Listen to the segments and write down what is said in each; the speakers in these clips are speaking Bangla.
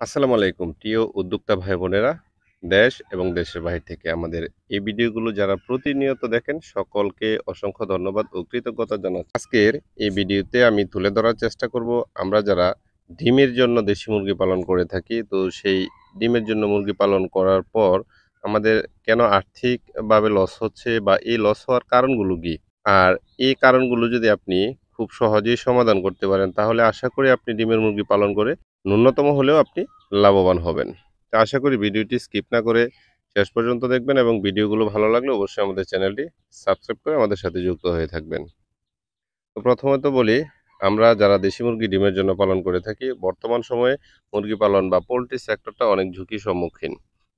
আসসালামু আলাইকুম, প্রিয় উদ্যোক্তা ভাই বোনেরা দেশ এবং দেশের বাহির থেকে আমাদের এই ভিডিওগুলো যারা প্রতিনিয়ত দেখেন, সকলকে অসংখ্য ধন্যবাদ ও কৃতজ্ঞতা জানাচ্ছি। আজকের এই ভিডিওতে আমি তুলে ধরার চেষ্টা করব, আমরা যারা ডিমের জন্য দেশি মুরগি পালন করে থাকি, তো সেই ডিমের জন্য মুরগি পালন করার পর আমাদের কেন আর্থিকভাবে লস হচ্ছে বা এই লস হওয়ার কারণগুলো কি? আর এই কারণগুলো যদি আপনি খুব সহজেই সমাধান করতে পারেন। তাহলে আশা করি আপনি ডিমের মুরগি পালন করে ন্যূনতম হলেও আপনি লাভবান হবেন। তো আশা করি ভিডিওটি স্কিপ না করে শেষ পর্যন্ত দেখবেন এবং ভিডিওগুলো ভালো লাগলে অবশ্যই আমাদের চ্যানেলটি সাবস্ক্রাইব করে আমাদের সাথে যুক্ত হয়ে থাকবেন। তো প্রথমত বলি, আমরা যারা দেশি মুরগি ডিমের জন্য পালন করে থাকি, বর্তমান সময়ে মুরগি পালন বা পোলট্রি সেক্টরটা অনেক ঝুঁকির সম্মুখীন।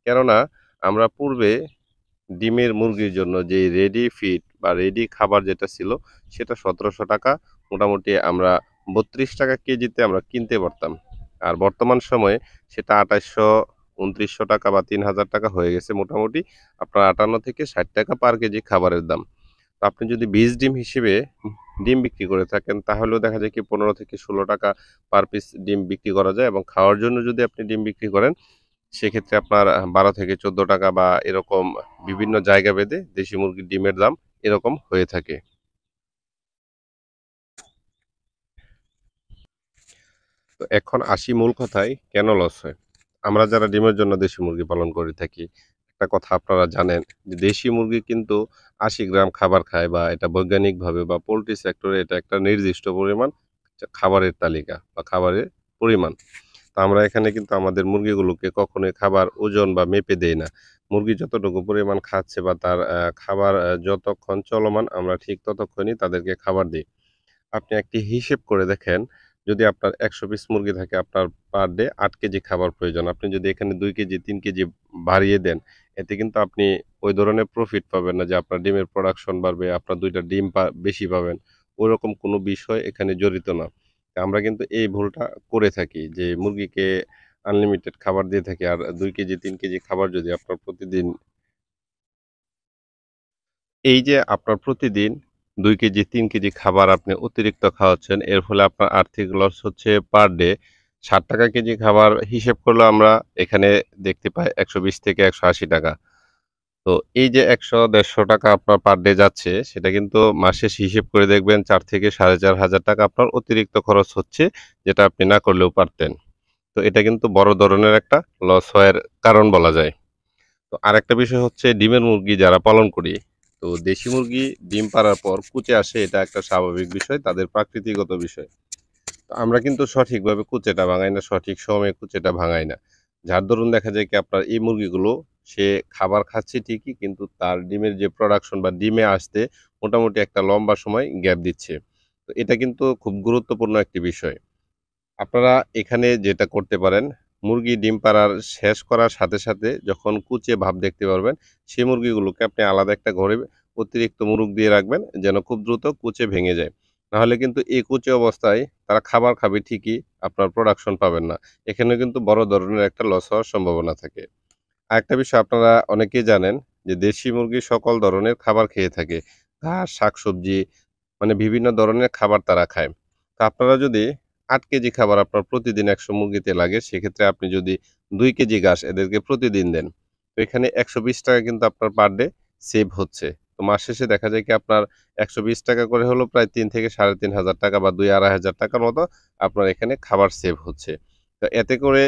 কেননা, আমরা পূর্বে ডিমের মুরগির জন্য যে রেডি ফিড বা রেডি খাবার যেটা ছিল, সেটা সতেরোশো টাকা। মোটামুটি আমরা বত্রিশ টাকা কেজিতে আমরা কিনতে পারতাম। আর বর্তমান সময়ে সেটা আঠাশশো উনত্রিশশো টাকা বা তিন হাজার টাকা হয়ে গেছে মোটামুটি। আপনার আটান্ন থেকে ষাট টাকা পার কেজি খাবারের দাম। তো আপনি যদি বীজ ডিম হিসেবে ডিম বিক্রি করে থাকেন, তাহলেও দেখা যায় কি পনেরো থেকে ষোলো টাকা পার পিস ডিম বিক্রি করা যায় এবং খাওয়ার জন্য যদি আপনি ডিম বিক্রি করেন সেক্ষেত্রে আপনার বারো থেকে চোদ্দ টাকা বা এরকম বিভিন্ন জায়গা বেঁধে দেশি মুরগির ডিমের দাম এরকম হয়ে থাকে। তো এখন আসি মূল কথায়, কেন লস হয়? আমরা যারা ডিমের জন্য দেশি মুরগি পালন করে থাকি, একটা কথা আপনারা জানেন যে দেশি মুরগি কিন্তু আশি গ্রাম খাবার খায় বা এটা বৈজ্ঞানিকভাবে বা পোলট্রি সেক্টরে এটা একটা নির্দিষ্ট পরিমাণ খাবারের তালিকা বা খাবারের পরিমাণ। আমরা এখানে কিন্তু আমাদের মুরগিগুলোকে কখনোই খাবার ওজন বা মেপে দেই না। মুরগি যতটুকু পরিমাণ খাচ্ছে বা তার খাবার যতক্ষণ চলমান, আমরা ঠিক ততক্ষণই তাদেরকে খাবার দিই। আপনি একটি হিসেব করে দেখেন, যদি আপনার একশো পিস মুরগি থাকে আপনার পার ডে আট কেজি খাবার প্রয়োজন। আপনি যদি এখানে দুই কেজি, তিন কেজি বাড়িয়ে দেন, এতে কিন্তু আপনি ওই ধরনের প্রফিট পাবেন না যে আপনার ডিমের প্রোডাকশন বাড়বে, আপনার দুইটা ডিম বেশি পাবেন। ওরকম কোনো বিষয় এখানে জড়িত না। আমরা কিন্তু এই ভুলটা করে থাকি যে মুরগিকে আনলিমিটেড খাবার দিয়ে থাকি আর দুই কেজি, তিন কেজি খাবার যদি আপনার প্রতিদিন এই যে আপনার প্রতিদিন দুই কেজি, তিন কেজি খাবার আপনি অতিরিক্ত খাওয়াচ্ছেন, এর ফলে আপনার আর্থিক লস হচ্ছে পার ডে ষাট টাকা কেজি খাবার হিসেব করলে আমরা এখানে দেখতে পাই একশো বিশ থেকে একশো আশি টাকা। তো এই যে একশো দেড়শো টাকা আপনার পার ডে যাচ্ছে, সেটা কিন্তু মাসে হিসেব করে দেখবেন চার থেকে সাড়ে চার হাজার টাকা আপনার অতিরিক্ত খরচ হচ্ছে, যেটা আপনি না করলেও পারতেন। তো এটা কিন্তু বড় ধরনের একটা লস হওয়ার কারণ বলা যায়। তো আরেকটা বিষয় হচ্ছে ডিমের মুরগি যারা পালন করি, তো দেশি মুরগি ডিম পাড়ার পর কুচে আসে, এটা একটা স্বাভাবিক বিষয়, তাদের প্রাকৃতিগত বিষয়। তো আমরা কিন্তু সঠিকভাবে কুচেটা ভাঙাই না, সঠিক সময়ে কুচেটা ভাঙাই না। যার দরুন দেখা যায় কি আপনার এই মুরগিগুলো সে খাবার খাচ্ছে ঠিকই, কিন্তু তার ডিমের যে প্রোডাকশন বা ডিমে আসতে মোটামুটি একটা লম্বা সময় গ্যাপ দিচ্ছে। তো এটা কিন্তু খুব গুরুত্বপূর্ণ একটি বিষয়। আপনারা এখানে যেটা করতে পারেন, মুরগি ডিম পাড়ার শেষ করার সাথে সাথে যখন কুচে ভাব দেখতে পারবেন, সেই মুরগিগুলোকে আপনি আলাদা একটা ঘরে অতিরিক্ত মুরগ দিয়ে রাখবেন যেন খুব দ্রুত কুচে ভেঙে যায়। নাহলে কিন্তু এই কুচে অবস্থায় তারা খাবার খাবে ঠিকই, আপনার প্রোডাকশন পাবেন না। এখানে কিন্তু বড় ধরনের একটা লস হওয়ার সম্ভাবনা থাকে। আরেকটা বিষয় আপনারা অনেকেই জানেন যে দেশি মুরগি সকল ধরনের খাবার খেয়ে থাকে। ঘাস, শাকসবজি মানে বিভিন্ন ধরনের খাবার তারা খায়। তো আপনারা যদি আট কেজি খাবার আপনার প্রতিদিন একশো মুরগিতে লাগে, সেক্ষেত্রে আপনি যদি দুই কেজি ঘাস এদেরকে প্রতিদিন দেন, তো এখানে একশো বিশ টাকা কিন্তু আপনার পার ডে সেভ হচ্ছে। তো মাস শেষে দেখা যায় কি আপনার একশো বিশ টাকা করে হলো প্রায় তিন থেকে সাড়ে তিন হাজার টাকা বা দুই আড়াই হাজার টাকার মতো আপনার এখানে খাবার সেভ হচ্ছে। তো এতে করে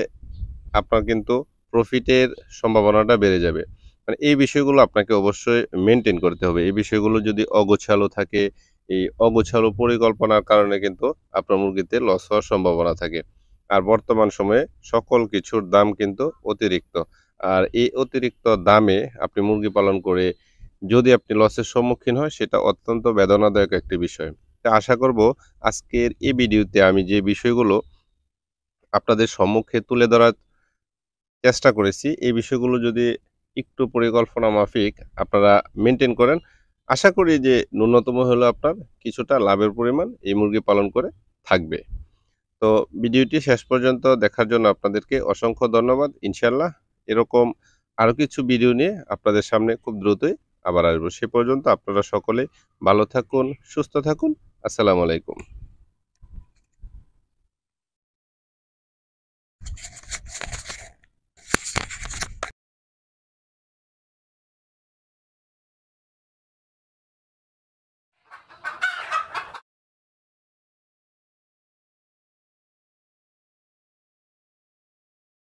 আপনার কিন্তু প্রফিটের সম্ভাবনাটা বেড়ে যাবে। মানে এই বিষয়গুলো আপনাকে অবশ্যই মেনটেন করতে হবে। এই বিষয়গুলো যদি অগোছালো থাকে, এই অগোছালো পরিকল্পনার কারণে কিন্তু আপনার মুরগিতে লস হওয়ার সম্ভাবনা থাকে। আর বর্তমান সময়ে সকল কিছুর দাম কিন্তু অতিরিক্ত। আর এই অতিরিক্ত দামে আপনি মুরগি পালন করে যদি আপনি লসের সম্মুখীন হয় সেটা অত্যন্ত বেদনাদায়ক একটি বিষয়। আশা করব আজকের এই ভিডিওতে আমি যে বিষয়গুলো আপনাদের সম্মুখে তুলে ধরার চেষ্টা করেছি। এই বিষয়গুলো যদি একটু পরিকল্পনা মাফিক আপনারা মেনটেন করেন। আশা করি যে ন্যূনতম হলো আপনার কিছুটা লাভের পরিমাণ এই মুরগি পালন করে থাকবে। তো ভিডিওটি শেষ পর্যন্ত দেখার জন্য আপনাদেরকে অসংখ্য ধন্যবাদ। ইনশাল্লাহ এরকম আরও কিছু ভিডিও নিয়ে আপনাদের সামনে খুব দ্রুতই আবার আসব। সে পর্যন্ত আপনারা সকলে ভালো থাকুন, সুস্থ থাকুন। আসসালামু আলাইকুম।